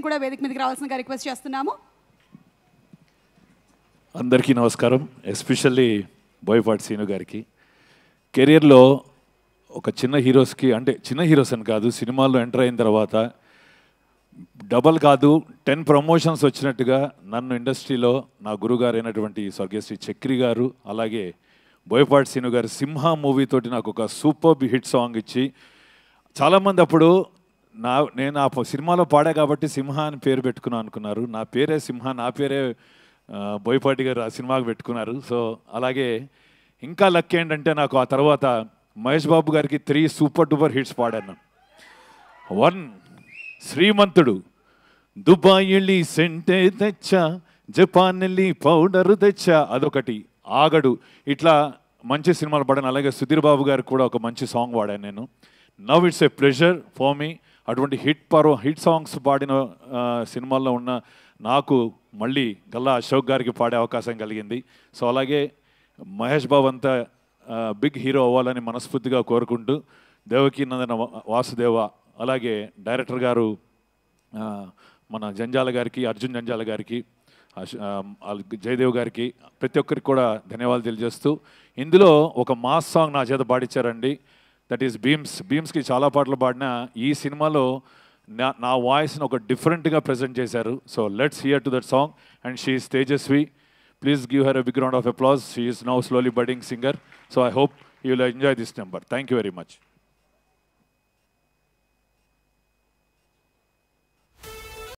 కూడా వేదిక మీదకి రావాల్సిన రిక్వెస్ట్ చేస్తున్నాము. అందరికీ నమస్కారం. ఎస్పెషల్లీ బోయపాటి సీను గారికి. కెరియర్లో ఒక చిన్న హీరోస్కి అంటే చిన్న హీరోస్ అని కాదు సినిమాల్లో ఎంటర్ అయిన తర్వాత డబల్ కాదు టెన్ ప్రమోషన్స్ వచ్చినట్టుగా నన్ను ఇండస్ట్రీలో నా గురుగారు అయినటువంటి స్వర్గశ్రీ చక్రి గారు అలాగే బోయపాటి సీను గారు సింహ మూవీతోటి నాకు ఒక సూపర్ హిట్ సాంగ్ ఇచ్చి చాలామంది అప్పుడు నా నేను ఆ సినిమాలో పాడా కాబట్టి సింహ అని పేరు పెట్టుకున్నాను అనుకున్నారు. నా పేరే సింహ నా పేరే బోయపాటి గారు ఆ సినిమాకి పెట్టుకున్నారు. సో అలాగే ఇంకా లక్ ఏంటంటే నాకు ఆ తర్వాత మహేష్ బాబు గారికి త్రీ సూపర్ డూపర్ హిట్స్ పాడాను. వన్ శ్రీమంతుడు. దుబాయ్ వెళ్ళి సెంటే తెచ్చా జపాన్ వెళ్ళి పౌడరు తెచ్చా అదొకటి. ఆగడు. ఇట్లా మంచి సినిమాలు పాడాను. అలాగే సుధీర్ బాబు గారికి కూడా ఒక మంచి సాంగ్ పాడాను నేను. Now it's a pleasure for me. అటువంటి హిట్ పరో హిట్ సాంగ్స్ పాడిన సినిమాల్లో ఉన్న నాకు మళ్ళీ గల్లా అశోక్ గారికి పాడే అవకాశం కలిగింది. సో అలాగే మహేష్ బాబు అంతా బిగ్ హీరో అవ్వాలని మనస్ఫూర్తిగా కోరుకుంటూ దేవకీ నందన వా- వాసుదేవ అలాగే డైరెక్టర్ గారు మన జంజాల గారికి అర్జున్ జంజాల గారికి జయదేవ్ గారికి ప్రతి ఒక్కరికి కూడా ధన్యవాదాలు తెలియజేస్తూ ఇందులో ఒక మాస్ సాంగ్ నా చేత పాడించారండి దట్ ఈస్ భీమ్స్ భీమ్స్కి చాలా పాటలు పాడిన ఈ సినిమాలో నా నా వాయిస్ని ఒక డిఫరెంట్గా ప్రజెంట్ చేశారు. So let's hear to that song and she is Tejaswi. Please give her a big round of applause she is now slowly budding singer so I hope you will enjoy this number thank you very much